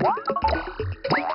What?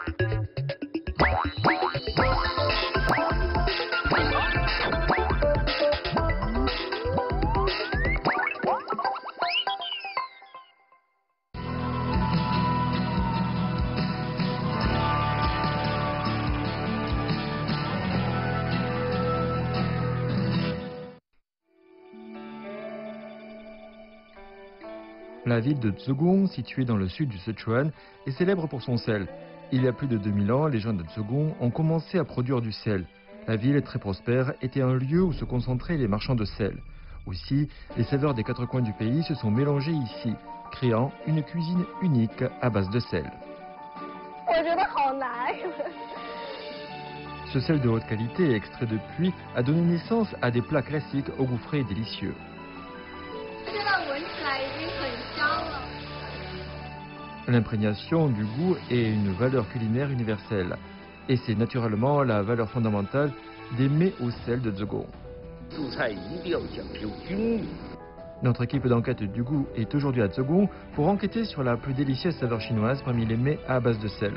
ville de Zogong, située dans le sud du Sichuan, est célèbre pour son sel. Il y a plus de 2000 ans, les gens de Zogong ont commencé à produire du sel. La ville, très prospère, était un lieu où se concentraient les marchands de sel. Aussi, les saveurs des quatre coins du pays se sont mélangées ici, créant une cuisine unique à base de sel. Ce sel de haute qualité extrait de puits a donné naissance à des plats classiques au goût frais et délicieux. L'imprégnation du goût est une valeur culinaire universelle. Et c'est naturellement la valeur fondamentale des mets au sel de Zogong. Notre équipe d'enquête du goût est aujourd'hui à Zogong pour enquêter sur la plus délicieuse saveur chinoise parmi les mets à base de sel.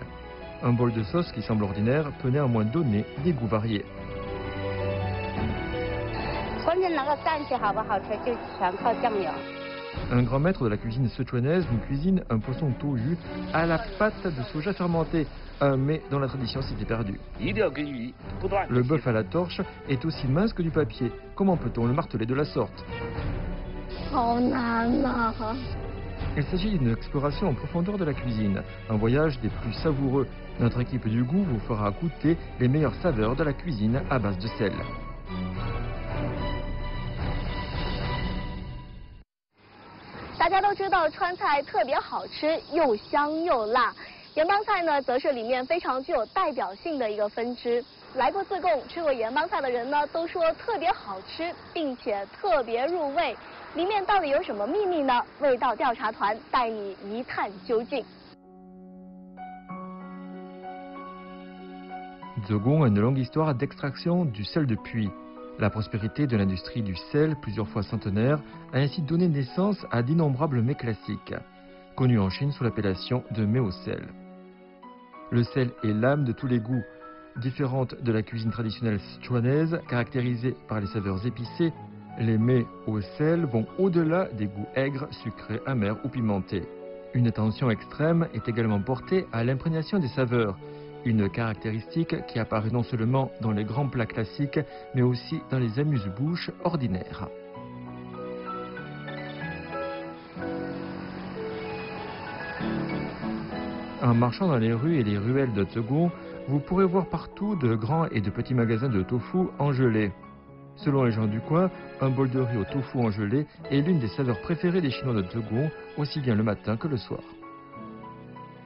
Un bol de sauce qui semble ordinaire peut néanmoins donner des goûts variés. Un grand maître de la cuisine sichuanaise nous cuisine un poisson tohu à la pâte de soja fermentée, un mets dont la tradition s'était perdue. Le bœuf à la torche est aussi mince que du papier. Comment peut-on le marteler de la sorte? Il s'agit d'une exploration en profondeur de la cuisine, un voyage des plus savoureux. Notre équipe du goût vous fera goûter les meilleures saveurs de la cuisine à base de sel. 大家都知道川菜特别好吃，又香又辣。盐帮菜呢，则是里面非常具有代表性的一个分支。来过自贡吃过盐帮菜的人呢，都说特别好吃，并且特别入味。里面到底有什么秘密呢？味道调查团带你一探究竟。Zogon a une longue histoire d'extraction du sel de puits. La prospérité de l'industrie du sel, plusieurs fois centenaire, a ainsi donné naissance à d'innombrables mets classiques, connus en Chine sous l'appellation de mets au sel. Le sel est l'âme de tous les goûts. Différente de la cuisine traditionnelle sichuanaise, caractérisée par les saveurs épicées, les mets au sel vont au-delà des goûts aigres, sucrés, amers ou pimentés. Une attention extrême est également portée à l'imprégnation des saveurs, une caractéristique qui apparaît non seulement dans les grands plats classiques, mais aussi dans les amuse-bouches ordinaires. En marchant dans les rues et les ruelles de Tsegon, vous pourrez voir partout de grands et de petits magasins de tofu en gelée. Selon les gens du coin, un bol de riz au tofu en gelée est l'une des saveurs préférées des Chinois de Tsegon, aussi bien le matin que le soir.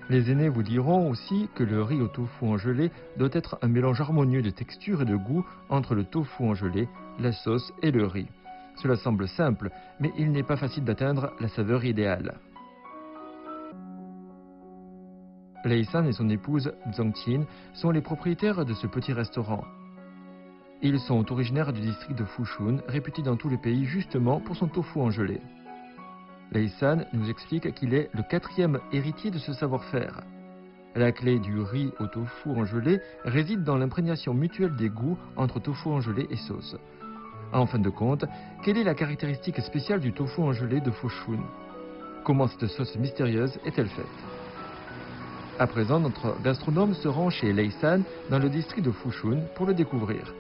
Les aînés vous diront aussi que le riz au tofu en gelée doit être un mélange harmonieux de texture et de goût entre le tofu en gelée, la sauce et le riz. Cela semble simple, mais il n'est pas facile d'atteindre la saveur idéale. Lei San et son épouse Zhang Qin sont les propriétaires de ce petit restaurant. Ils sont originaires du district de Fushun, réputé dans tout le pays justement pour son tofu en gelée. San nous explique qu'il est le quatrième héritier de ce savoir-faire. La clé du riz au tofu en gelée réside dans l'imprégnation mutuelle des goûts entre tofu en gelée et sauce. En fin de compte, quelle est la caractéristique spéciale du tofu en gelée de Fushun Comment cette sauce mystérieuse est-elle faite? À présent, notre gastronome se rend chez San dans le district de Fushun pour le découvrir.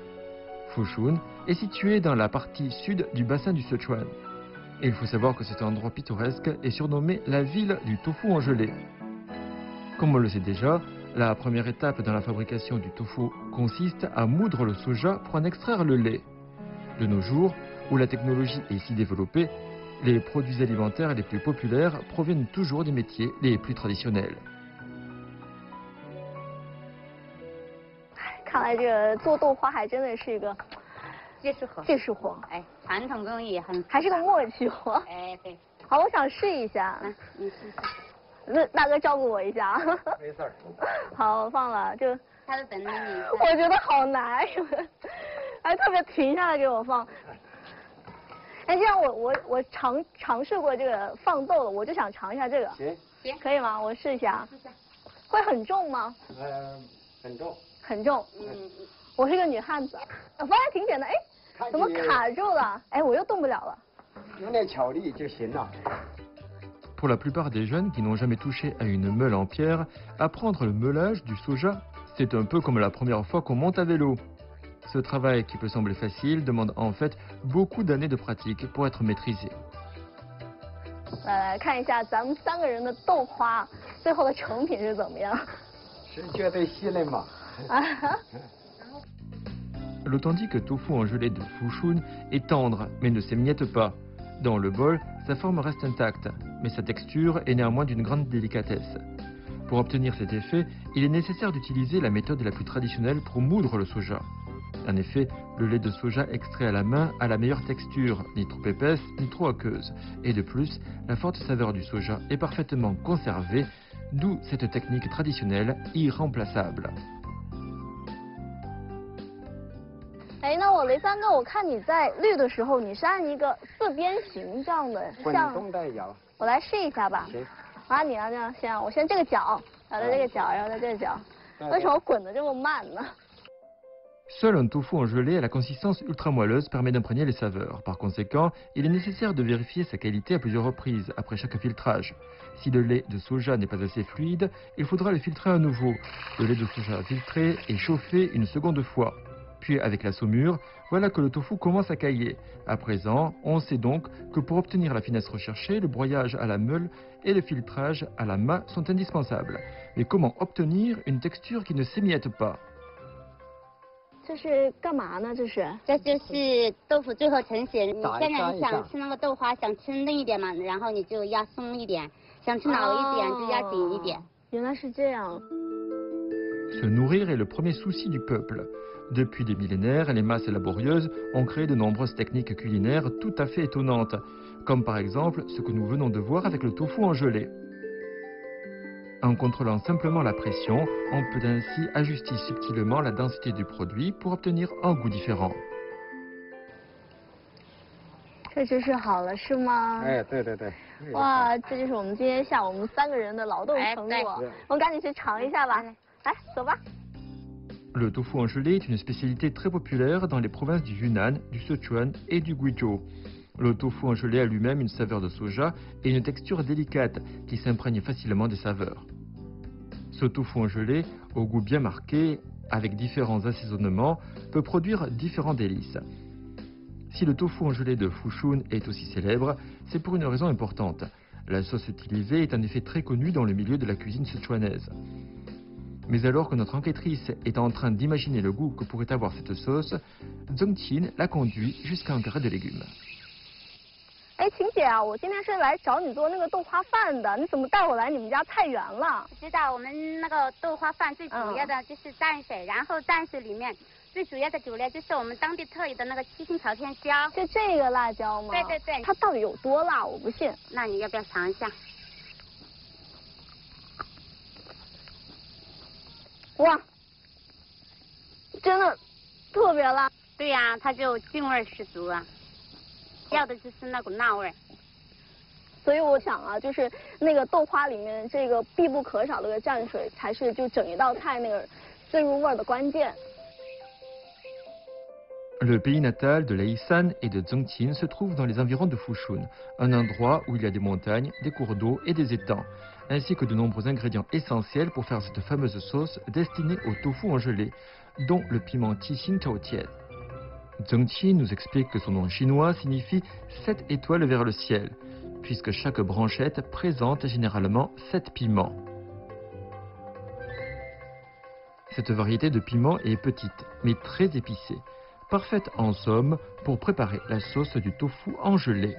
Fushun est situé dans la partie sud du bassin du Sichuan. Il faut savoir que cet endroit pittoresque est surnommé la ville du tofu en gelée. Comme on le sait déjà, la première étape dans la fabrication du tofu consiste à moudre le soja pour en extraire le lait. De nos jours, où la technologie est si développée, les produits alimentaires les plus populaires proviennent toujours des métiers les plus traditionnels. 技术活，这是活，哎，传统工艺很，还是个默契活。哎，对。好，我想试一下。来，你试试。那大哥照顾我一下啊。没事儿。好，我放了，就。他在等着你。我觉得好难，还特别停下来给我放。哎，这样我我我尝尝试过这个放豆了，我就想尝一下这个。行。行。可以吗？我试一下。试一下。会很重吗？呃，很重。很重。嗯，我是个女汉子，我发现挺简单。哎，怎么卡住了？哎，我又动不了了。用点巧力就行了。Pour la plupart des jeunes qui n'ont jamais touché à une meule en pierre, apprendre le meulage du soja, c'est un peu comme la première fois qu'on monte à vélo. Ce travail qui peut sembler facile demande en fait beaucoup d'années de pratique pour être maîtrisé. 来来看一下咱们三个人的豆花最后的成品是怎么样？是绝对细嫩嘛。啊，L'authentique tofu en gelée de Fushun est tendre mais ne s'émiette pas. Dans le bol, sa forme reste intacte, mais sa texture est néanmoins d'une grande délicatesse. Pour obtenir cet effet, il est nécessaire d'utiliser la méthode la plus traditionnelle pour moudre le soja. En effet, le lait de soja extrait à la main a la meilleure texture, ni trop épaisse ni trop aqueuse. Et de plus, la forte saveur du soja est parfaitement conservée, d'où cette technique traditionnelle irremplaçable. 哎，那我雷三哥，我看你在滤的时候，你是按一个四边形这样的，滚像动的摇。我来试一下吧。行。啊，你要这样先，我先这个角，然后在这个角，然后在这个角。为什么滚的这么慢呢？ Seul un tofu en gelée à la consistance ultra moelleuse permet d'imprégner les saveurs. Par conséquent, il est nécessaire de vérifier sa qualité à plusieurs reprises après chaque filtrage. Si le lait de soja n'est pas assez fluide, il faudra le filtrer à nouveau. Le lait de soja filtré est chauffé une seconde fois. Puis avec la saumure, voilà que le tofu commence à cailler. À présent, on sait donc que pour obtenir la finesse recherchée, le broyage à la meule et le filtrage à la main sont indispensables. Mais comment obtenir une texture qui ne s'émiette pas? 这 Se nourrir est le premier souci du peuple. Depuis des millénaires, les masses laborieuses ont créé de nombreuses techniques culinaires tout à fait étonnantes, comme par exemple ce que nous venons de voir avec le tofu en gelée. En contrôlant simplement la pression, on peut ainsi ajuster subtilement la densité du produit pour obtenir un goût différent. Le tofu en gelée est une spécialité très populaire dans les provinces du Yunnan, du Sichuan et du Guizhou. Le tofu en gelée a lui-même une saveur de soja et une texture délicate qui s'imprègne facilement des saveurs. Ce tofu en gelée, au goût bien marqué, avec différents assaisonnements, peut produire différents délices. Si le tofu en gelée de Fushun est aussi célèbre, c'est pour une raison importante. La sauce utilisée est en effet très connue dans le milieu de la cuisine sichuanaise. Mais alors que notre enquêtrice est en train d'imaginer le goût que pourrait avoir cette sauce, Zhong Qin la conduit jusqu'à un carré de légumes. 哎，晴姐啊，我今天是来找你做那个豆花饭的，你怎么带我来你们家菜园了？知道我们那个豆花饭最主要的就是淡水，然后淡水里面最主要的主料就是我们当地特有的那个七星朝天椒。就这个辣椒吗？对对对它到底有多辣？我不信。那你要不要尝一下？哇，真的特别辣。对呀、它就劲味儿十足啊，要的就是那股辣味儿。所以我想啊，就是那个豆花里面这个必不可少的个蘸水，才是就整一道菜那个最入味儿的关键。Le pays natal de Leisan et de Zhongqin se trouve dans les environs de Fushun, un endroit où il y a des montagnes, des cours d'eau et des étangs, ainsi que de nombreux ingrédients essentiels pour faire cette fameuse sauce destinée au tofu en gelée, dont le piment Qixing Chaotian. Zhongqin nous explique que son nom chinois signifie sept étoiles vers le ciel, puisque chaque branchette présente généralement sept piments. Cette variété de piment est petite, mais très épicée, parfaite en somme pour préparer la sauce du tofu en gelée.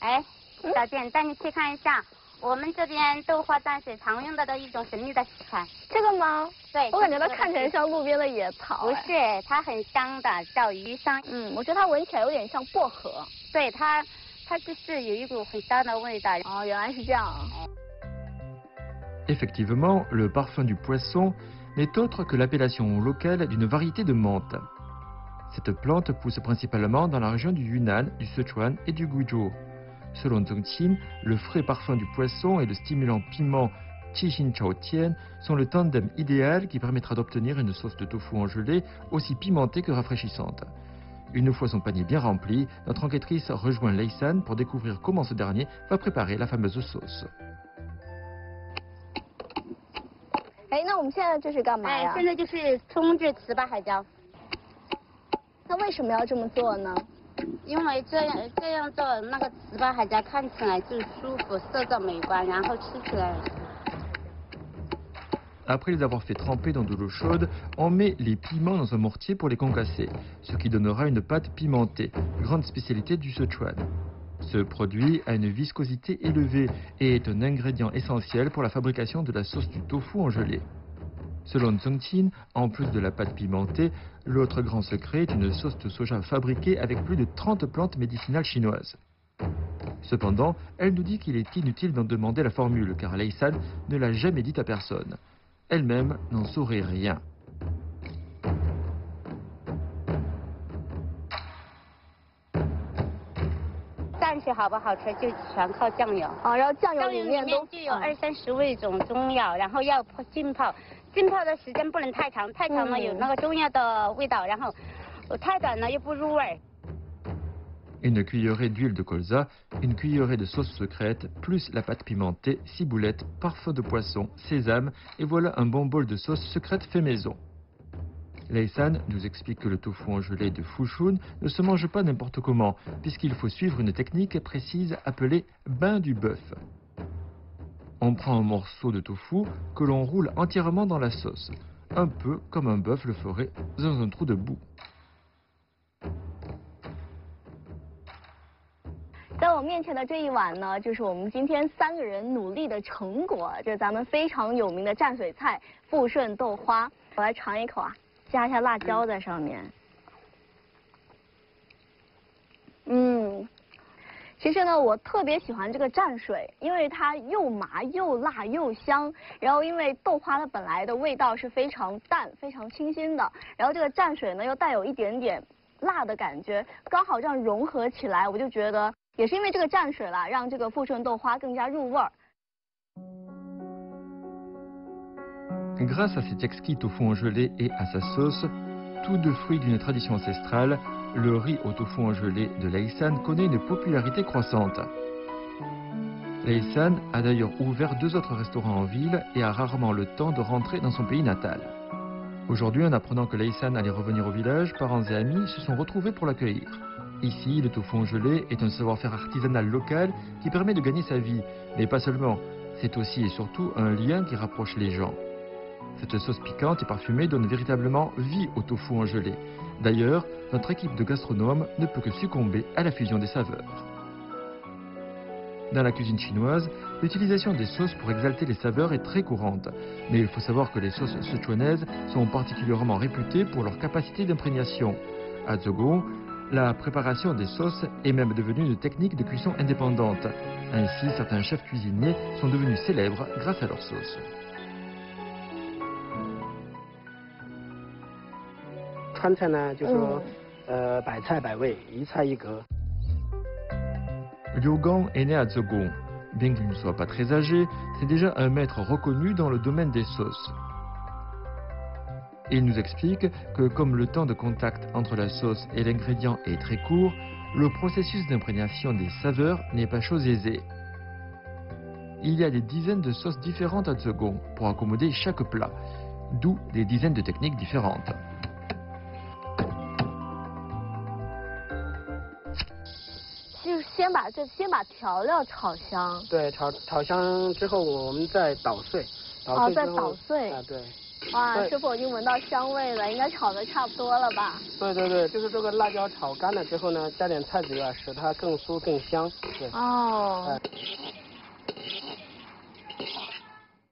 哎，小健，带你去看一下我们这边豆花淡水常用的的一种神秘的食材。这个吗？对，我感觉它看起来像路边的野草。不哎是，它很香的，叫鱼香。嗯，我觉得它闻起来有点像薄荷。对它，它就是有一股很香的味道。哦，原来是这样。Effectivement, le parfum du poisson n'est autre que l'appellation locale d'une variété de menthe. Cette plante pousse principalement dans la région du Yunnan, du Sichuan et du Guizhou. Selon Zhong Qin, le frais parfum du poisson et le stimulant piment Qixin Chao Tian sont le tandem idéal qui permettra d'obtenir une sauce de tofu en gelée aussi pimentée que rafraîchissante. Une fois son panier bien rempli, notre enquêtrice rejoint Leisan pour découvrir comment ce dernier va préparer la fameuse sauce. 因为这样这样做那个糍粑海椒看起来就舒服，色泽美观，然后吃起来。 Après les avoir fait tremper dans de l'eau chaude, on met les piments dans un mortier pour les concasser, ce qui donnera une pâte pimentée, grande spécialité du Sichuan. Ce produit a une viscosité élevée et est un ingrédient essentiel pour la fabrication de la sauce du tofu en gelée. Selon Zhongqin, en plus de la pâte pimentée, l'autre grand secret est une sauce de soja fabriquée avec plus de 30 plantes médicinales chinoises. Cependant, elle nous dit qu'il est inutile d'en demander la formule car Leisan ne l'a jamais dite à personne. Elle-même n'en saurait rien. 蘸水好不好吃就全靠酱油。啊，然后酱油酱油里里面都面就有嗯二三十味种中药，然后要泡浸泡，浸泡的时间不能太长，太长了嗯有那个中药的味道，然后太短了又不入味儿。 Une cuillerée d'huile de colza, une cuillerée de sauce secrète, plus la pâte pimentée, ciboulette, parfum de poisson, sésame, et voilà un bon bol de sauce secrète fait maison. Leisan nous explique que le tofu en gelée de Fushun ne se mange pas n'importe comment, puisqu'il faut suivre une technique précise appelée bain du bœuf. On prend un morceau de tofu que l'on roule entièrement dans la sauce, un peu comme un bœuf le ferait dans un trou de boue. 在我面前的这一碗呢，就是我们今天三个人努力的成果，这是咱们非常有名的蘸水菜富顺豆花。我来尝一口啊，加一下辣椒在上面。嗯，其实呢，我特别喜欢这个蘸水，因为它又麻又辣又香。然后因为豆花它本来的味道是非常淡、非常清新的，然后这个蘸水呢又带有一点点辣的感觉，刚好这样融合起来，我就觉得也是因为这个蘸水啦，让这个富顺豆花更加入味儿。Grâce à cet exquis tofu en gelée et à sa sauce, tous deux fruits d'une tradition ancestrale, le riz au tofu en gelée de Leisan connaît une popularité croissante. Leisan a d'ailleurs ouvert deux autres restaurants en ville et a rarement le temps de rentrer dans son pays natal. Aujourd'hui, en apprenant que Leisan allait revenir au village, parents et amis se sont retrouvés pour l'accueillir. Ici, le tofu en gelée est un savoir-faire artisanal local qui permet de gagner sa vie, mais pas seulement. C'est aussi et surtout un lien qui rapproche les gens. Cette sauce piquante et parfumée donne véritablement vie au tofu en gelée. D'ailleurs, notre équipe de gastronomes ne peut que succomber à la fusion des saveurs. Dans la cuisine chinoise, l'utilisation des sauces pour exalter les saveurs est très courante. Mais il faut savoir que les sauces sichuanaises sont particulièrement réputées pour leur capacité d'imprégnation. À Zogong, la préparation des sauces est même devenue une technique de cuisson indépendante. Ainsi, certains chefs cuisiniers sont devenus célèbres grâce à leurs sauces. 川菜呢，就说，呃，百菜百味，一菜一格。 Liu Gang est né à Zogong. Bien qu'il ne soit pas très âgé, c'est déjà un maître reconnu dans le domaine des sauces. Il nous explique que comme le temps de contact entre la sauce et l'ingrédient est très court, le processus d'imprégnation des saveurs n'est pas chose aisée. Il y a des dizaines de sauces différentes à Zogong pour accommoder chaque plat, d'où des dizaines de techniques différentes. 先把这先把调料炒香，对，炒炒香之后，我们再捣碎，捣哦再捣碎啊，对，哇，对师傅已经闻到香味了，应该炒的差不多了吧？对对对，就是这个辣椒炒干了之后呢，加点菜籽啊，使它更酥更香。对，哦，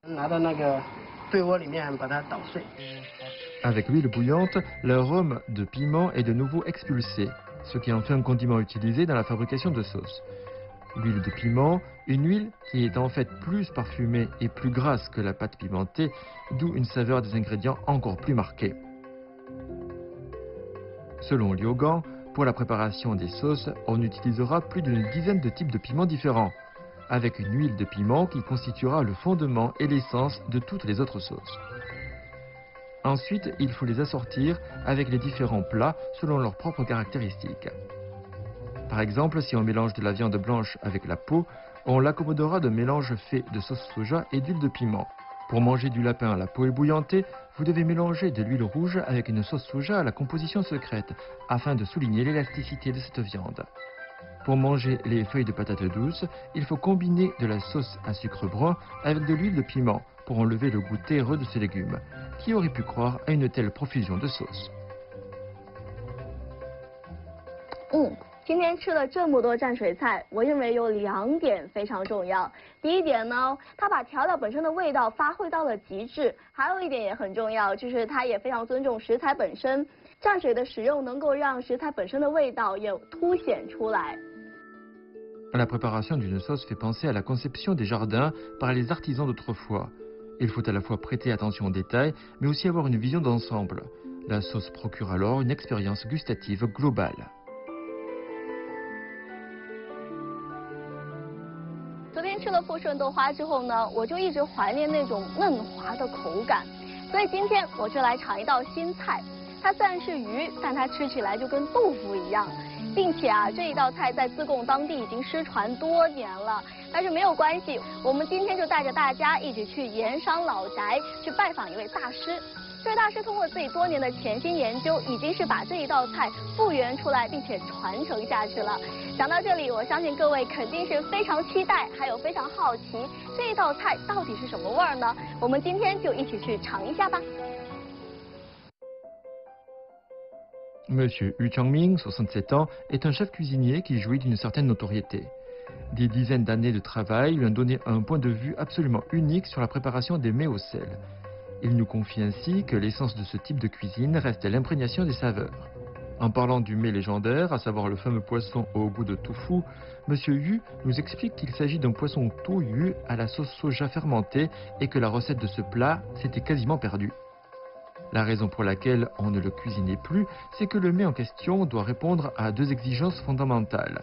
拿到那个对窝里面把它捣碎。Avec l'huile bouillante, l'arôme de piment est de nouveau expulsé, ce qui en fait un condiment utilisé dans la fabrication de sauces. L'huile de piment, une huile qui est en fait plus parfumée et plus grasse que la pâte pimentée, d'où une saveur des ingrédients encore plus marquée. Selon Liu Gang, Pour la préparation des sauces, on utilisera plus d'une dizaine de types de piments différents, avec une huile de piment qui constituera le fondement et l'essence de toutes les autres sauces. Ensuite, il faut les assortir avec les différents plats selon leurs propres caractéristiques. Par exemple, si on mélange de la viande blanche avec la peau, on l'accommodera de mélange fait de sauce soja et d'huile de piment. Pour manger du lapin à la peau ébouillantée, vous devez mélanger de l'huile rouge avec une sauce soja à la composition secrète, afin de souligner l'élasticité de cette viande. Pour manger les feuilles de patates douces, il faut combiner de la sauce à sucre brun avec de l'huile de piment pour enlever le goût terreux de ces légumes. Qui aurait pu croire à une telle profusion de sauce 今天吃了这么多蘸水菜，我认为有两点非常重要。第一点呢，它把调料本身的味道发挥到了极致；还有一点也很重要，就是它也非常尊重食材本身。蘸水的使用能够让食材本身的味道也凸显出来。La préparation d'une sauce fait penser à la conception des jardins par les artisans d'autrefois. Il faut à la fois prêter attention aux détails, mais aussi avoir une vision d'ensemble. La sauce procure alors une expérience gustative globale. 吃了富顺豆花之后呢，我就一直怀念那种嫩滑的口感，所以今天我就来尝一道新菜。它虽然是鱼，但它吃起来就跟豆腐一样，并且啊，这一道菜在自贡当地已经失传多年了。 但是没有关系，我们今天就带着大家一起去盐商老宅去拜访一位大师。这位大师通过自己多年的潜心研究，已经是把这一道菜复原出来，并且传承下去了。讲到这里，我相信各位肯定是非常期待，还有非常好奇，这一道菜到底是什么味儿呢？我们今天就一起去尝一下吧。Monsieur Yu Changming, 67 ans, est un chef cuisinier qui jouit d'une certaine notoriété. Des dizaines d'années de travail lui ont donné un point de vue absolument unique sur la préparation des mets au sel. Il nous confie ainsi que l'essence de ce type de cuisine reste l'imprégnation des saveurs. En parlant du mets légendaire, à savoir le fameux poisson au goût de tofu, M. Yu nous explique qu'il s'agit d'un poisson touillu à la sauce soja fermentée et que la recette de ce plat s'était quasiment perdue. La raison pour laquelle on ne le cuisinait plus, c'est que le mets en question doit répondre à deux exigences fondamentales.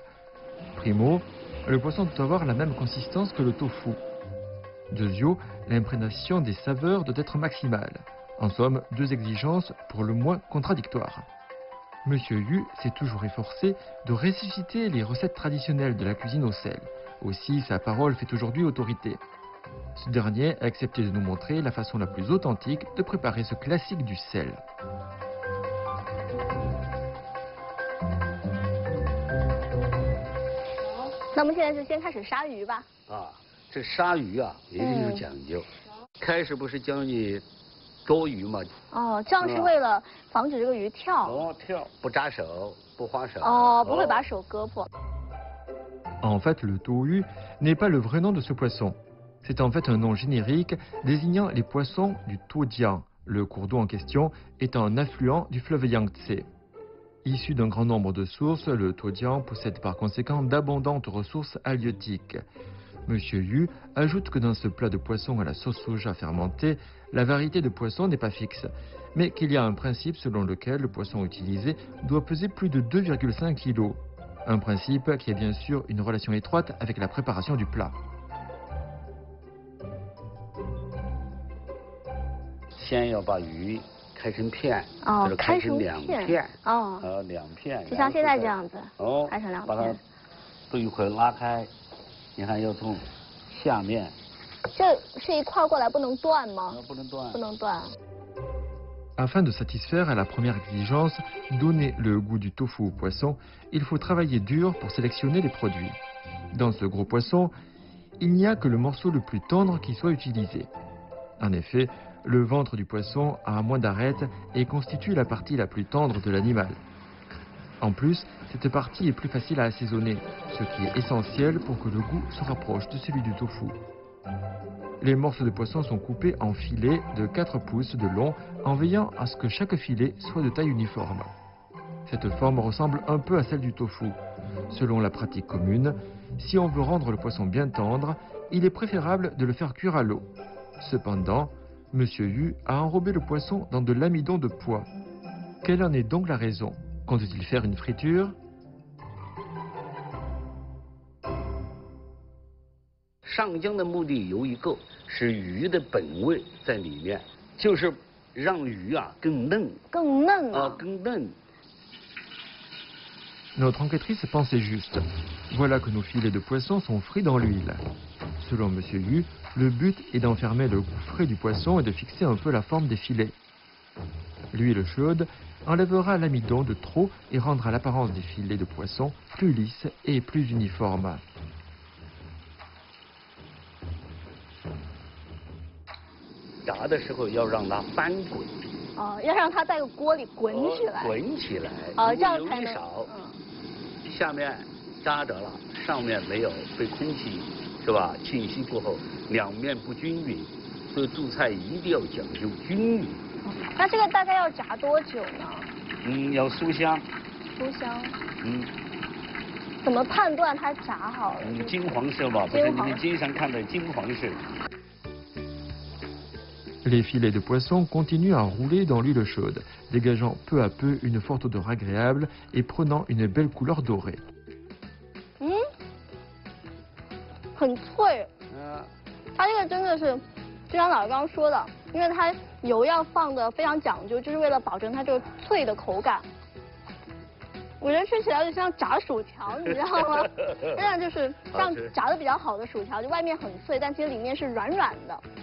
Primo, le poisson doit avoir la même consistance que le tofu. Deuxièmement, l'imprégnation des saveurs doit être maximale. En somme, deux exigences pour le moins contradictoires. Monsieur Yu s'est toujours efforcé de ressusciter les recettes traditionnelles de la cuisine au sel. Aussi, sa parole fait aujourd'hui autorité. Ce dernier a accepté de nous montrer la façon la plus authentique de préparer ce classique du sel. 这杀鱼啊，也有讲究。开始不是教你捉鱼吗？哦，这样是为了防止这个鱼跳。哦，跳不扎手，不划手。哦，不会把手割破。En fait, le tohu n'est pas le vrai nom de ce poisson. C'est en fait un nom générique désignant les poissons du Tujiang, le cours d'eau en question étant un affluent du fleuve Yangtze. Issu d'un grand nombre de sources, le Tujiang possède par conséquent d'abondantes ressources halieutiques. Monsieur Yu ajoute que dans ce plat de poisson à la sauce soja fermentée, la variété de poisson n'est pas fixe, mais qu'il y a un principe selon lequel le poisson utilisé doit peser plus de 2,5 kg. Un principe qui a bien sûr une relation étroite avec la préparation du plat. 你看，要从下面。这是一块过来不能断吗？不能断。不能断。Afin de satisfaire à la première exigence, donner le goût du tofu au poisson, il faut travailler dur pour sélectionner les produits. Dans ce gros poisson, il n'y a que le morceau le plus tendre qui soit utilisé. En effet, le ventre du poisson a moins d'arêtes et constitue la partie la plus tendre de l'animal. En plus, cette partie est plus facile à assaisonner, ce qui est essentiel pour que le goût se rapproche de celui du tofu. Les morceaux de poisson sont coupés en filets de 4 pouces de long en veillant à ce que chaque filet soit de taille uniforme. Cette forme ressemble un peu à celle du tofu. Selon la pratique commune, si on veut rendre le poisson bien tendre, il est préférable de le faire cuire à l'eau. Cependant, M. Yu a enrobé le poisson dans de l'amidon de pois. Quelle en est donc la raison? Compte-t-il faire une friture? Notre enquêtrice pensait juste. Voilà que nos filets de poisson sont frits dans l'huile. Selon M. Yu, le but est d'enfermer le goût frais du poisson et de fixer un peu la forme des filets. L'huile chaude enlèvera l'amidon de trop et rendra l'apparence des filets de poisson plus lisse et plus uniforme. 炸下面扎着了，上面没有被空气是吧侵袭过后，两面不均匀，所以做菜一定要讲究均匀。那这个大概要炸多久呢？嗯，要酥香，酥香。嗯怎么判断它炸好了？嗯，金黄色吧，不是你们经常看的金黄色。Les filets de poisson continuent à rouler dans l'huile chaude, dégageant peu à peu une forte odeur agréable et prenant une belle couleur dorée. 嗯，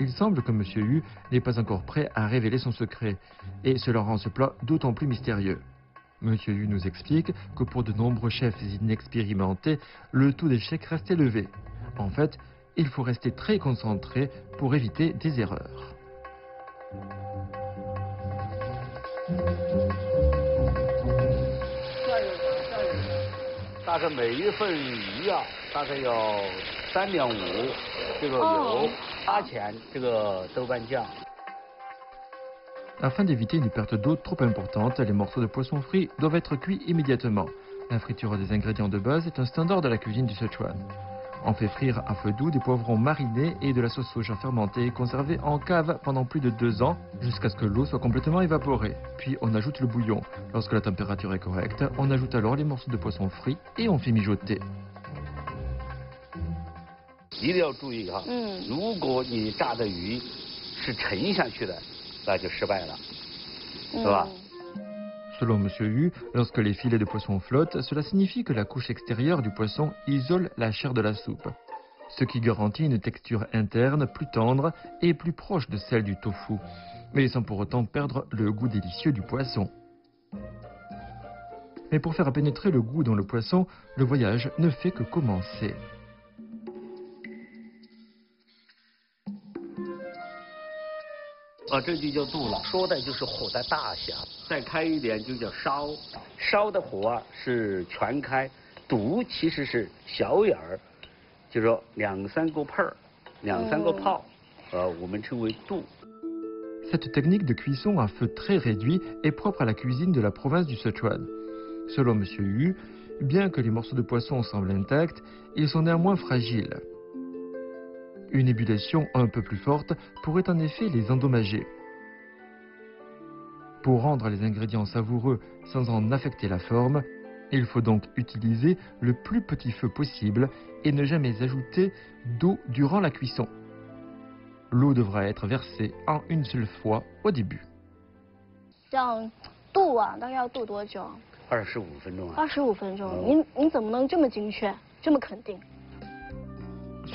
Il semble que M. Yu n'est pas encore prêt à révéler son secret, et cela rend ce plat d'autant plus mystérieux. M. Yu nous explique que pour de nombreux chefs inexpérimentés, le taux d'échec reste élevé. En fait, il faut rester très concentré pour éviter des erreurs. 大 概每一份鱼啊，大概要三两五这个哦油，八钱这个豆瓣酱。 Afin d'éviter une perte d'eau trop importante, les morceaux de poisson frit doivent être cuits immédiatement. La friture des ingrédients de base est un standard de la cuisine du Sichuan. On fait frire à feu doux des poivrons marinés et de la sauce soja fermentée conservée en cave pendant plus de deux ans jusqu'à ce que l'eau soit complètement évaporée. Puis on ajoute le bouillon. Lorsque la température est correcte, on ajoute alors les morceaux de poisson frit et on fait mijoter. 一定要注意哈，嗯如果你炸的鱼是沉下去的，那就失败了，是吧？ Selon M. Yu, lorsque les filets de poisson flottent, cela signifie que la couche extérieure du poisson isole la chair de la soupe, ce qui garantit une texture interne plus tendre et plus proche de celle du tofu, mais sans pour autant perdre le goût délicieux du poisson. Mais pour faire pénétrer le goût dans le poisson, le voyage ne fait que commencer. 啊，这就叫度了，说的就是火的大小，再开一点就叫烧，烧的火啊是全开，堵其实是小眼儿，就说两三个泡儿，两三个泡，呃，我们称为度。 Cette technique de cuisson à feu très réduit est propre à la cuisine de la province du Sichuan. Selon M. Yu, bien que les morceaux de poisson semblent intacts, ils sont néanmoins fragiles. Une ébullition un peu plus forte pourrait en effet les endommager. Pour rendre les ingrédients savoureux sans en affecter la forme, il faut donc utiliser le plus petit feu possible et ne jamais ajouter d'eau durant la cuisson. L'eau devra être versée en une seule fois au début.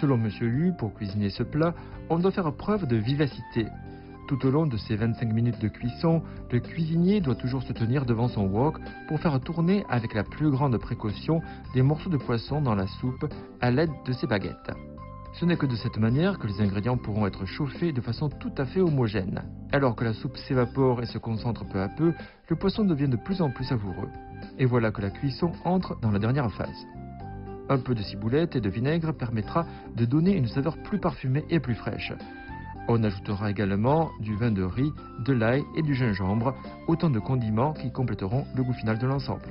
Selon M. Yu, pour cuisiner ce plat, on doit faire preuve de vivacité. Tout au long de ces 25 minutes de cuisson, le cuisinier doit toujours se tenir devant son wok pour faire tourner avec la plus grande précaution des morceaux de poisson dans la soupe à l'aide de ses baguettes. Ce n'est que de cette manière que les ingrédients pourront être chauffés de façon tout à fait homogène. Alors que la soupe s'évapore et se concentre peu à peu, le poisson devient de plus en plus savoureux. Et voilà que la cuisson entre dans la dernière phase. Un peu de ciboulette et de vinaigre permettra de donner une saveur plus parfumée et plus fraîche. On ajoutera également du vin de riz, de l'ail et du gingembre, autant de condiments qui compléteront le goût final de l'ensemble.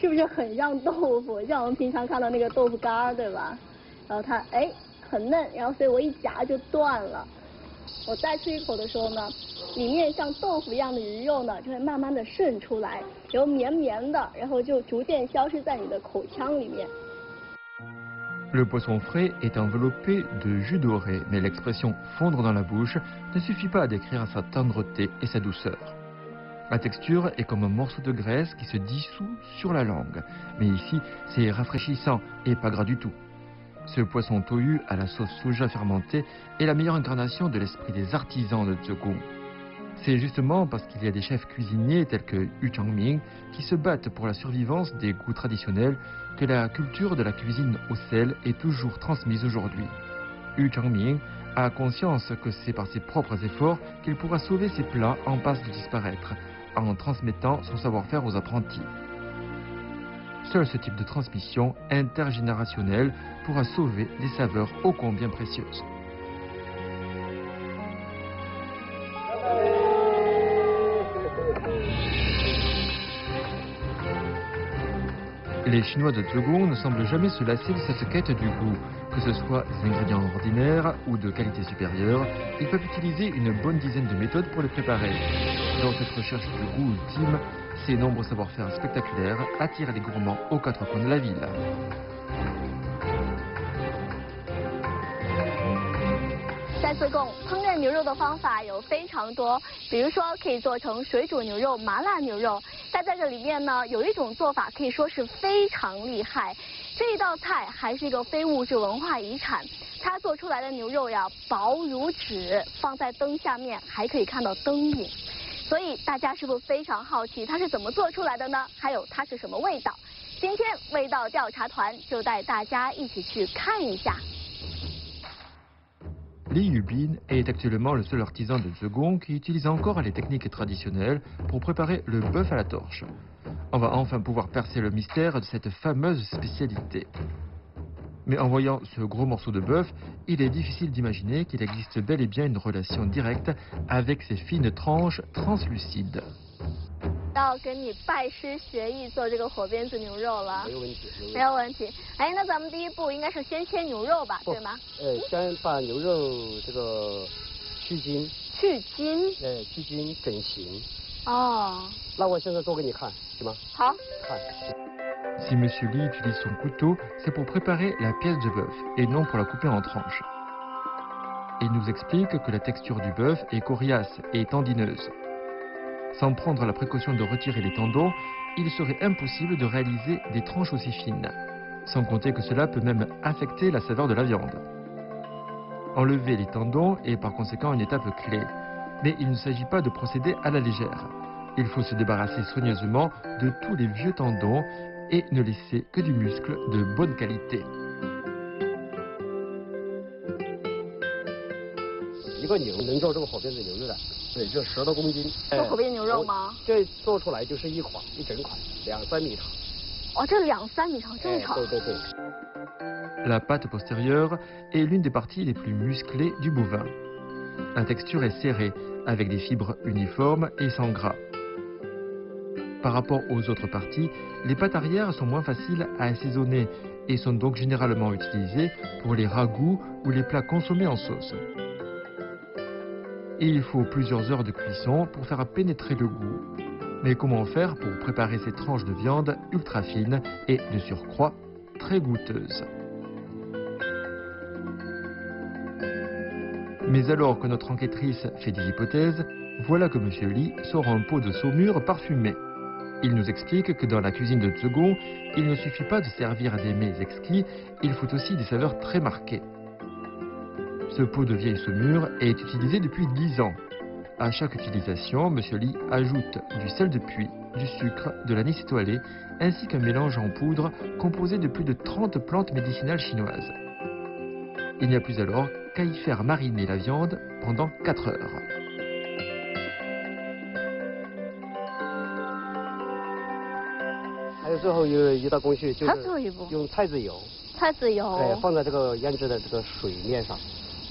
是，不？是很像豆腐？像我们平常看到那个豆腐干儿，对吧？然后它哎很嫩，然后所以我一夹就断了。我再吃一口的时候呢，里面像豆腐一样的鱼肉呢，就会慢慢的渗出来，然后绵绵的，然后就逐渐消失在你的口腔里面。La texture est comme un morceau de graisse qui se dissout sur la langue, mais ici c'est rafraîchissant et pas gras du tout. Ce poisson tohu à la sauce soja fermentée est la meilleure incarnation de l'esprit des artisans de Zhegung. C'est justement parce qu'il y a des chefs cuisiniers tels que Yu Changming qui se battent pour la survivance des goûts traditionnels que la culture de la cuisine au sel est toujours transmise aujourd'hui. Yu Changming a conscience que c'est par ses propres efforts qu'il pourra sauver ses plats en passe de disparaître, en transmettant son savoir-faire aux apprentis. Seul ce type de transmission intergénérationnelle pourra sauver des saveurs ô combien précieuses. Les Chinois de Zhegung ne semblent jamais se lasser de cette quête du goût. Que ce soit des ingrédients ordinaires ou de qualité supérieure, ils peuvent utiliser une bonne dizaine de méthodes pour les préparer. Dans cette recherche du goût ultime, ces nombreux savoir-faire spectaculaires attirent les gourmands aux quatre coins de la ville. 在自贡烹饪牛肉的方法有非常多，比如说可以做成水煮牛肉、麻辣牛肉。但在这里面呢，有一种做法可以说是非常厉害。这一道菜还是一个非物质文化遗产，它做出来的牛肉呀薄如纸，放在灯下面还可以看到灯影。所以大家是不是非常好奇它是怎么做出来的呢？还有它是什么味道？今天味道调查团就带大家一起去看一下。Li Yubin est actuellement le seul artisan de Zhegung qui utilise encore les techniques traditionnelles pour préparer le bœuf à la torche. On va enfin pouvoir percer le mystère de cette fameuse spécialité. Mais en voyant ce gros morceau de bœuf, il est difficile d'imaginer qu'il existe bel et bien une relation directe avec ces fines tranches translucides. 要跟你拜师学艺做这个火鞭子牛肉了，没有问题。没有问题。哎，那咱们第一步应该是先切牛肉吧，对吗？呃，先把牛肉这个去筋，去筋。呃，去筋整形。哦，那我现在做给你看，行吗？好。看。Si Monsieur Li utilise son couteau, c'est pour préparer la pièce de bœuf et non pour la couper en tranches. Il nous explique que la texture du bœuf est coriace et tendineuse. Sans prendre la précaution de retirer les tendons, il serait impossible de réaliser des tranches aussi fines. Sans compter que cela peut même affecter la saveur de la viande. Enlever les tendons est par conséquent une étape clé. Mais il ne s'agit pas de procéder à la légère. Il faut se débarrasser soigneusement de tous les vieux tendons et ne laisser que du muscle de bonne qualité. 个牛能做这个火鞭子牛肉的，对，就十多公斤。做火鞭牛肉吗？这做出来就是一款一整款，两三米长。哦，这两三米长，这么长。对对对。 La patte postérieure est l'une des parties les plus musclées du bovin. La texture est serrée, avec des fibres uniformes et sans gras. Par rapport aux autres parties, les pattes arrière sont moins faciles à assaisonner et sont donc généralement utilisées pour les ragoûts ou les plats consommés en sauce. Il faut plusieurs heures de cuisson pour faire pénétrer le goût. Mais comment faire pour préparer ces tranches de viande ultra fines et, de surcroît, très goûteuses? Mais alors que notre enquêtrice fait des hypothèses, voilà que M. Li sort un pot de saumure parfumé. Il nous explique que dans la cuisine de Zhegung, il ne suffit pas de servir des mets exquis, il faut aussi des saveurs très marquées. Ce pot de vieille saumure est utilisé depuis 10 ans. À chaque utilisation, M. Li ajoute du sel de puits, du sucre, de l'anis étoilé, ainsi qu'un mélange en poudre composé de plus de 30 plantes médicinales chinoises. Il n'y a plus alors qu'à y faire mariner la viande pendant 4 heures.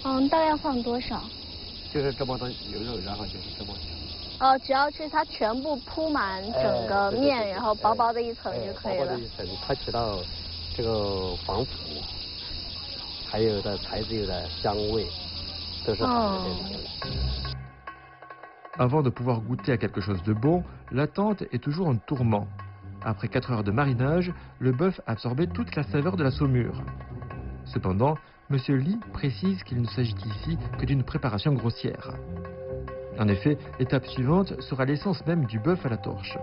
嗯，大概放多少？就是这么多牛肉，然后就是这么哦，只要是它全部铺满整个面，对然后薄薄的一层哎就可以了薄薄的。一层，它起到这个防腐，还有的材质有的香味，都是好的这种。Avant de pouvoir goûter à quelque chose de bon, l'attente est toujours un tourment. Après 4 heures de marinage, le bœuf a absorbé toute la saveur de la saumure. Cependant, M. Li précise qu'il ne s'agit ici que d'une préparation grossière. En effet, l'étape suivante sera l'essence même du bœuf à la torche.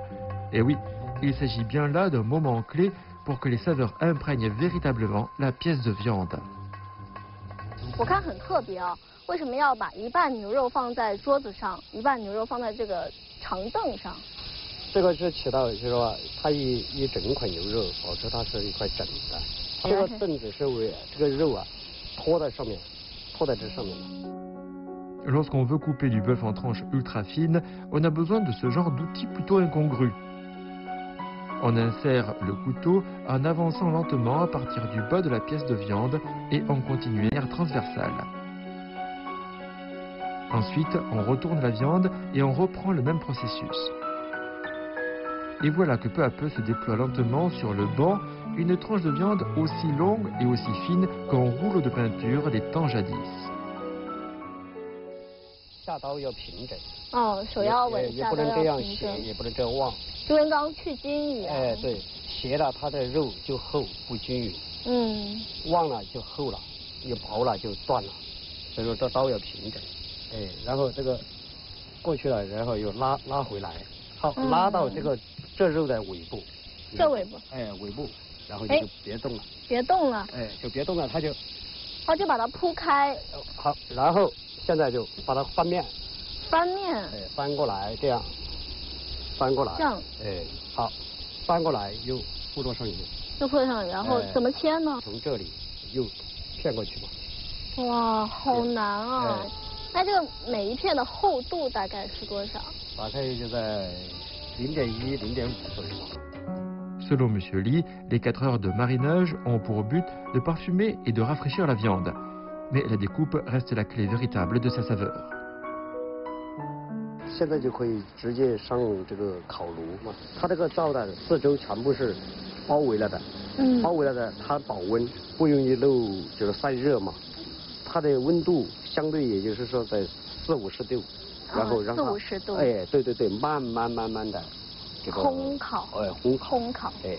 Et oui, il s'agit bien là d'un moment clé pour que les saveurs imprègnent véritablement la pièce de viande. 我看很特别啊，为什么要把一半牛肉放在桌子上，一半牛肉放在这个长凳上？这个是起到就是说，它一一整块牛肉保持它是一块整的，这个凳子是为这个肉啊托在上面，托在这上面的。 Lorsqu'on veut couper du bœuf en tranches ultra fines, on a besoin de ce genre d'outils plutôt incongrus. On insère le couteau en avançant lentement à partir du bas de la pièce de viande et en continuant transversale. Ensuite, on retourne la viande et on reprend le même processus. Et voilà que peu à peu se déploie lentement sur le banc Une tranche de viande aussi longue et aussi fine qu'un rouleau de peinture des temps jadis。下刀要平整，哦，手要稳，下刀要平整。也不能这样斜，也不能这样望。就跟刚去筋一样。哎，对，斜了它的肉就厚，不均匀。嗯。旺了就厚了，又薄了就断了。所以说这刀要平整，哎，然后这个过去了，然后又拉拉回来，好拉到这个这肉的尾部。这尾部？哎，尾部。然后你就别动了，别动了，哎，就别动了，它就，它就把它铺开，好，然后现在就把它翻面，翻面，哎，翻过来这样，翻过来，这样，哎，好，翻过来又铺多上去？又铺上，然后怎么切呢？从这里又骗过去嘛。哇，好难啊！哎，这个每一片的厚度大概是多少？大概就在零点一、零点五左右吧。Selon M. Li, les 4 heures de marinage ont pour but de parfumer et de rafraîchir la viande. Mais la découpe reste la clé véritable de sa saveur. 现 eh.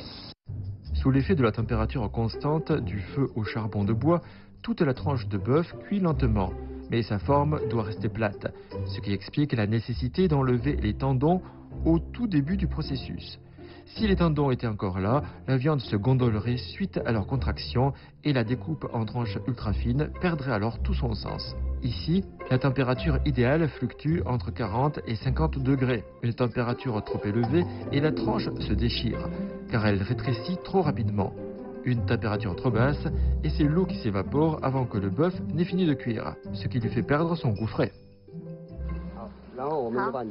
Sous l'effet de la température constante du feu au charbon de bois, toute la tranche de bœuf cuit lentement, mais sa forme doit rester plate, ce qui explique la nécessité d'enlever les tendons au tout début du processus. Si les tendons étaient encore là, la viande se gondolerait suite à leur contraction et la découpe en tranches ultra fines perdrait alors tout son sens. Ici, la température idéale fluctue entre 40 et 50 degrés. Une température trop élevée et la tranche se déchire, car elle rétrécit trop rapidement. Une température trop basse et c'est l'eau qui s'évapore avant que le bœuf n'ait fini de cuire, ce qui lui fait perdre son goût frais. 好，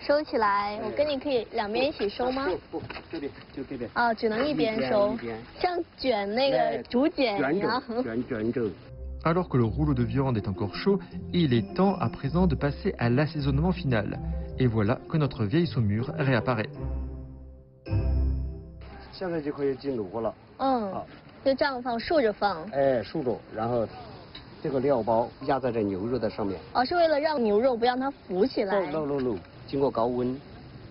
收起来，我跟你可以两边一起收吗？不不，这边就这边。啊，只能一边收边，像卷那个竹简一卷样。卷卷轴。Alors que le rouleau de viande est encore chaud, il est temps à présent de passer à l'assaisonnement final. Et voilà que notre vieille saumure réapparaît. 现在就可以进炉了。嗯好，就这样放，竖着放。哎，竖着，然后这个料包压在这牛肉的上面。哦，是为了让牛肉不让它浮起来。漏漏漏，经过高温，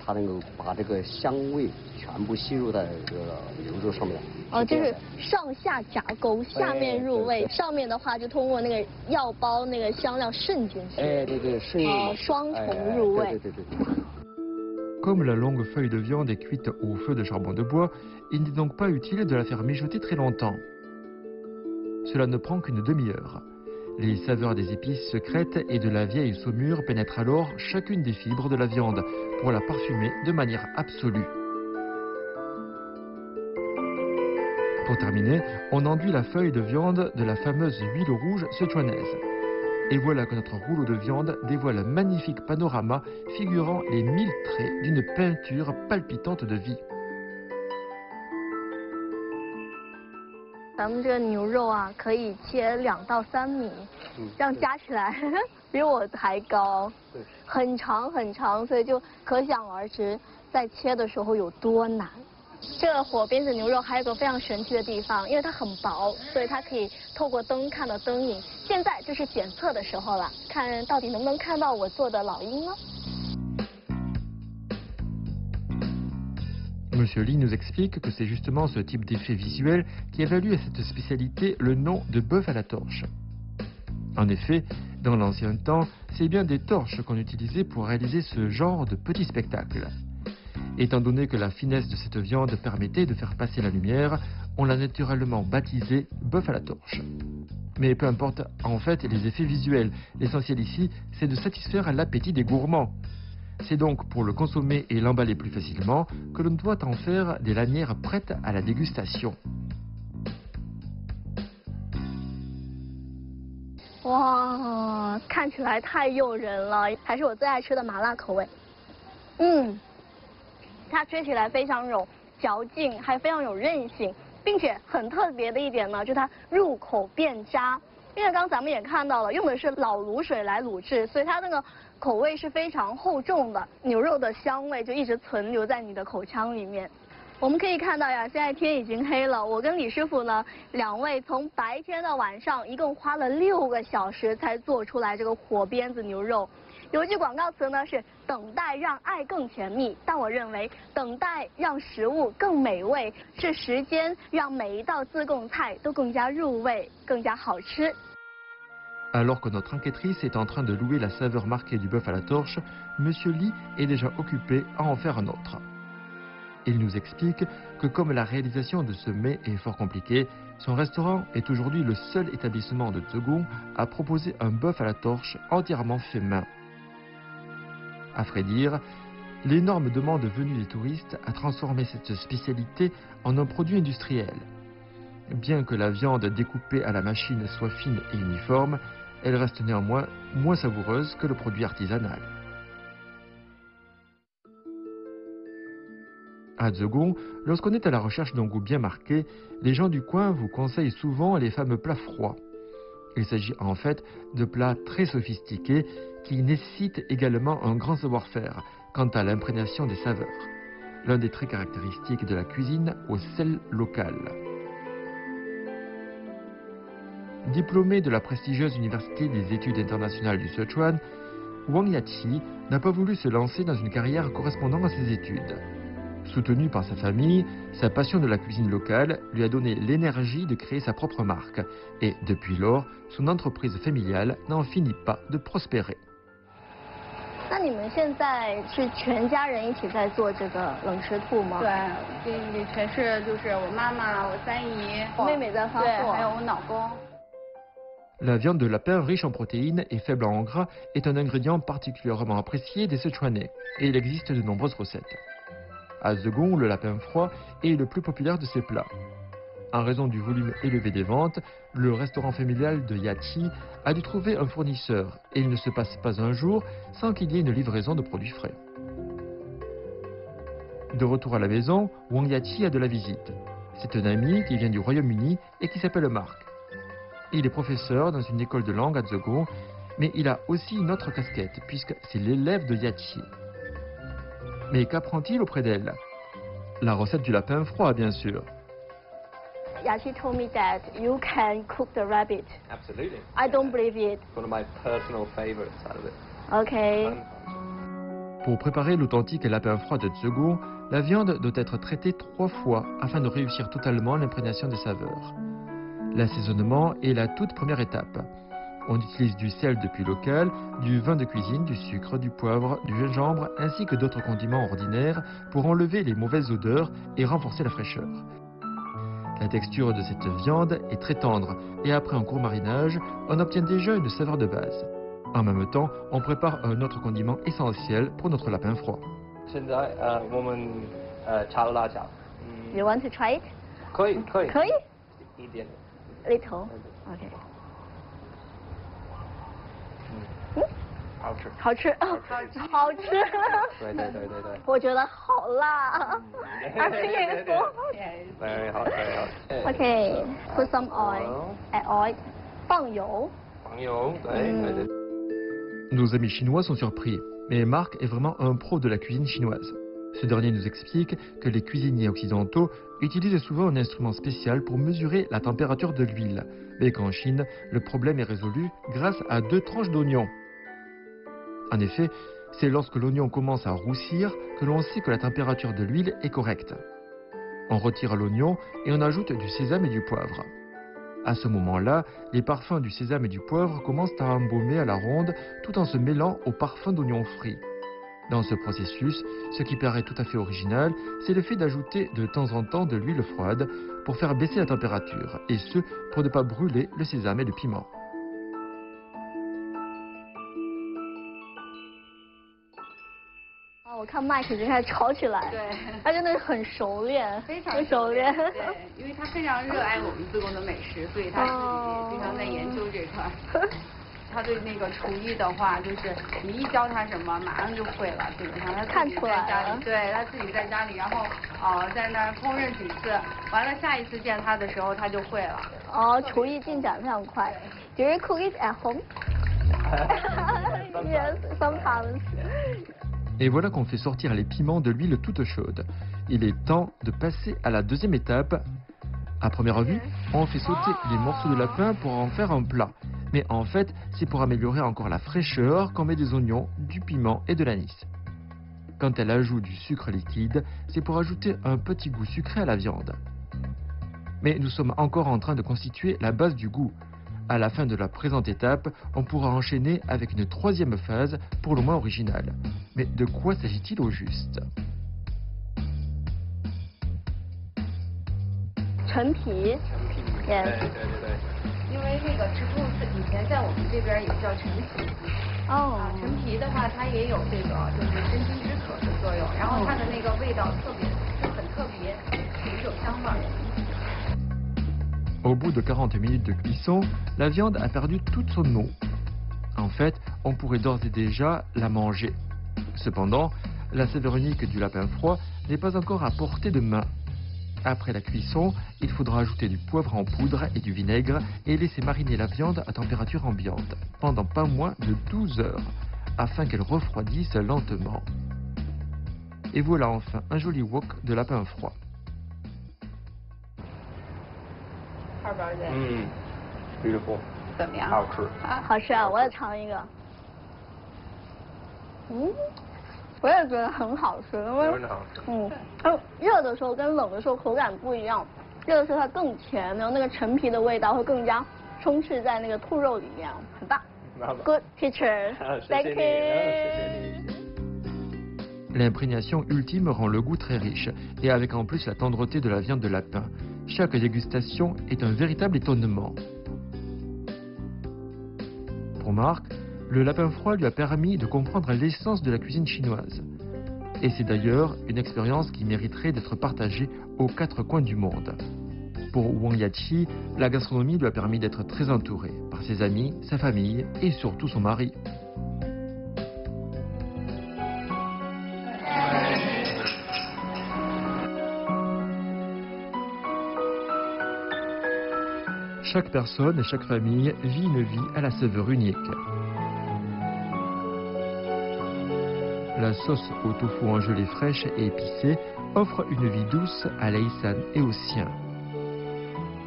它能够把这个香味全部吸入在这个牛肉上面。哦，就是上下夹勾，下面入味，上面的话就通过那个药包那个香料渗进去。哎，对对，是哦双重入味对对对对。Comme la longue feuille de viande est cuite au feu de charbon de bois, il n'est donc pas utile de la faire mijoter très longtemps. Cela ne prend qu'une demi-heure. Les saveurs des épices secrètes et de la vieille saumure pénètrent alors chacune des fibres de la viande pour la parfumer de manière absolue. Pour terminer, on enduit la feuille de viande de la fameuse huile rouge sichuanaise. Et voilà que notre rouleau de viande dévoile un magnifique panorama figurant les mille traits d'une peinture palpitante de vie. 咱们这个牛肉啊，可以切两到三米，这样加起来 比我还高，很长很长，所以就可想而知在切的时候有多难。这个火鞭子牛肉还有个非常神奇的地方，因为它很薄，所以它可以透过灯看到灯影。现在就是检测的时候了，看到底能不能看到我做的老鹰呢？Monsieur Lee nous explique que c'est justement ce type d'effet visuel qui a valu à cette spécialité le nom de bœuf à la torche. En effet, dans l'ancien temps, c'est bien des torches qu'on utilisait pour réaliser ce genre de petits spectacles. Étant donné que la finesse de cette viande permettait de faire passer la lumière, on l'a naturellement baptisé bœuf à la torche. Mais peu importe en fait les effets visuels, l'essentiel ici, c'est de satisfaire l'appétit des gourmands. C'est donc pour le consommer et l'emballer plus facilement que l'on doit en faire des lanières prêtes à la dégustation. 哇，看起来太诱人了，还是我最爱吃的麻辣口味。嗯，它吃起来非常有嚼劲，还非常有韧性，并且很特别的一点呢，就是它入口变渣。因为刚刚咱们也看到了，用的是老卤水来卤制，所以它那个 口味是非常厚重的，牛肉的香味就一直存留在你的口腔里面。我们可以看到呀，现在天已经黑了，我跟李师傅呢，两位从白天到晚上，一共花了六个小时才做出来这个火鞭子牛肉。有一句广告词呢是“等待让爱更甜蜜”，但我认为等待让食物更美味，是时间让每一道自贡菜都更加入味，更加好吃。Alors que notre enquêtrice est en train de louer la saveur marquée du bœuf à la torche, Monsieur Lee est déjà occupé à en faire un autre. Il nous explique que comme la réalisation de ce mets est fort compliquée, son restaurant est aujourd'hui le seul établissement de Zhegung à proposer un bœuf à la torche entièrement fait main. À vrai dire, l'énorme demande venue des touristes a transformé cette spécialité en un produit industriel. Bien que la viande découpée à la machine soit fine et uniforme, elle reste néanmoins moins savoureuse que le produit artisanal. À Zhegung, lorsqu'on est à la recherche d'un goût bien marqué, les gens du coin vous conseillent souvent les fameux plats froids. Il s'agit en fait de plats très sophistiqués qui nécessitent également un grand savoir-faire quant à l'imprégnation des saveurs, l'un des traits caractéristiques de la cuisine au sel local. Diplômé de la prestigieuse Université des études internationales du Sichuan, Wang Yachi n'a pas voulu se lancer dans une carrière correspondant à ses études. Soutenu par sa famille, sa passion de la cuisine locale lui a donné l'énergie de créer sa propre marque. Et depuis lors, son entreprise familiale n'en finit pas de prospérer. La viande de lapin riche en protéines et faible en gras est un ingrédient particulièrement apprécié des Sichuanais et il existe de nombreuses recettes. À Zegon, le lapin froid est le plus populaire de ces plats. En raison du volume élevé des ventes, le restaurant familial de Yachi a dû trouver un fournisseur et il ne se passe pas un jour sans qu'il y ait une livraison de produits frais. De retour à la maison, Wang Yachi a de la visite. C'est un ami qui vient du Royaume-Uni et qui s'appelle Marc. Il est professeur dans une école de langue à Zhegung, mais il a aussi une autre casquette puisque c'est l'élève de Yachi. Mais qu'apprend-il auprès d'elle? La recette du lapin froid, bien sûr. Yachi told me that you can cook the rabbit. Absolutely. I don't believe it. One of my personal favorites out of it. Okay. Pour préparer l'authentique lapin froid de Zhegung, la viande doit être traitée trois fois afin de réussir totalement l'imprégnation des saveurs. L'assaisonnement est la toute première étape. On utilise du sel de puits local, du vin de cuisine, du sucre, du poivre, du gingembre ainsi que d'autres condiments ordinaires pour enlever les mauvaises odeurs et renforcer la fraîcheur. La texture de cette viande est très tendre et après un court marinage, on obtient déjà une saveur de base. En même temps, on prépare un autre condiment essentiel pour notre lapin froid. 可以可以可以一点， little. OK. 好吃。好吃，好吃。对对对对对。我觉得好辣，而且说。 Very hot, very hot. OK, put some oil. Add oil. 放油。放油，对对对。 Nos amis chinois sont surpris, mais Marc est vraiment un pro de la cuisine chinoise. Ce dernier nous explique que les cuisiniers occidentaux utilisent souvent un instrument spécial pour mesurer la température de l'huile, mais qu'en Chine, le problème est résolu grâce à deux tranches d'oignons. En effet, c'est lorsque l'oignon commence à roussir que l'on sait que la température de l'huile est correcte. On retire l'oignon et on ajoute du sésame et du poivre. À ce moment-là, les parfums du sésame et du poivre commencent à embaumer à la ronde tout en se mêlant au parfum d'oignon frit. Dans ce processus, ce qui paraît tout à fait original, c'est le fait d'ajouter de temps en temps de l'huile froide pour faire baisser la température, et ce, pour ne pas brûler le sésame et le piment. 啊，我看麦克已经开始炒起来，对，他真的是很熟练，非常很熟练。对，因为他非常热爱我们自贡的美食，所以他自己经常在研究这块儿。 他对那个厨艺的话，就是你一教他什么，马上就会了，基本上他自己看出来了在家里，对他自己在家里，然后哦、在那儿烹饪几次，完了下一次见他的时候他就会了。哦，厨艺进展非常快。Do you cook it at home? yes, sometimes. Et voilà qu'on fait sortir les piments de l'huile toute chaude. Il est temps de passer à la deuxième étape. À première vue, on fait sauter les morceaux de lapin pour en faire un plat. Mais en fait, c'est pour améliorer encore la fraîcheur qu'on met des oignons, du piment et de l'anis. Quand elle ajoute du sucre liquide, c'est pour ajouter un petit goût sucré à la viande. Mais nous sommes encore en train de constituer la base du goût. À la fin de la présente étape, on pourra enchaîner avec une troisième phase, pour le moins originale. Mais de quoi s'agit-il au juste? 对对对。因为那个吃兔子以前在我们这边也叫陈皮，哦啊，陈皮的话它也有这个就是真菌止渴的作用，然后它的那个味道特别就很特别，有一种香味儿。 Au bout de 40 minutes de cuisson, la viande a perdu toute son eau. En fait, on pourrait d'ores et déjà la manger. Cependant, la saveur unique du lapin froid n'est pas encore à portée de main. Après la cuisson, il faudra ajouter du poivre en poudre et du vinaigre et laisser mariner la viande à température ambiante pendant pas moins de 12 heures afin qu'elle refroidisse lentement. Et voilà enfin un joli wok de lapin froid. 二班的嗯，beautiful，怎么样？好吃。啊，好吃啊！我也尝一个。嗯， 我也觉得很好吃，因为。嗯，它热的时候跟冷的时候口感不一样，热的时候它更甜，然后那个陈皮的味道会更加充斥在那个兔肉里面，很棒。Good teacher, 啊谢谢 thank 你啊谢谢 you. L'imprégnation ultime rend le goût très riche, et avec en plus la tendreté de la viande de lapin. Chaque dégustation est un véritable étonnement. Pour Marc, le lapin froid lui a permis de comprendre l'essence de la cuisine chinoise. Et c'est d'ailleurs une expérience qui mériterait d'être partagée aux quatre coins du monde. Pour Wang Yachi, la gastronomie lui a permis d'être très entouré par ses amis, sa famille et surtout son mari. Chaque personne et chaque famille vit une vie à la saveur unique. La sauce au tofu en gelée fraîche et épicée offre une vie douce à Leisan et aux siens.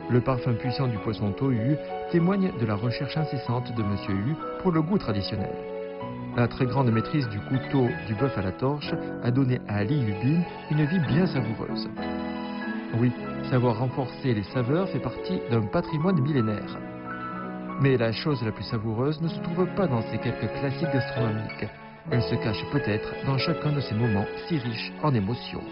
Le parfum puissant du poisson tohu témoigne de la recherche incessante de Monsieur Hu pour le goût traditionnel. La très grande maîtrise du couteau du bœuf à la torche a donné à Li Yubin une vie bien savoureuse. Oui, savoir renforcer les saveurs fait partie d'un patrimoine millénaire. Mais la chose la plus savoureuse ne se trouve pas dans ces quelques classiques gastronomiques. Elle se cache peut-être dans chacun de ces moments si riches en émotions.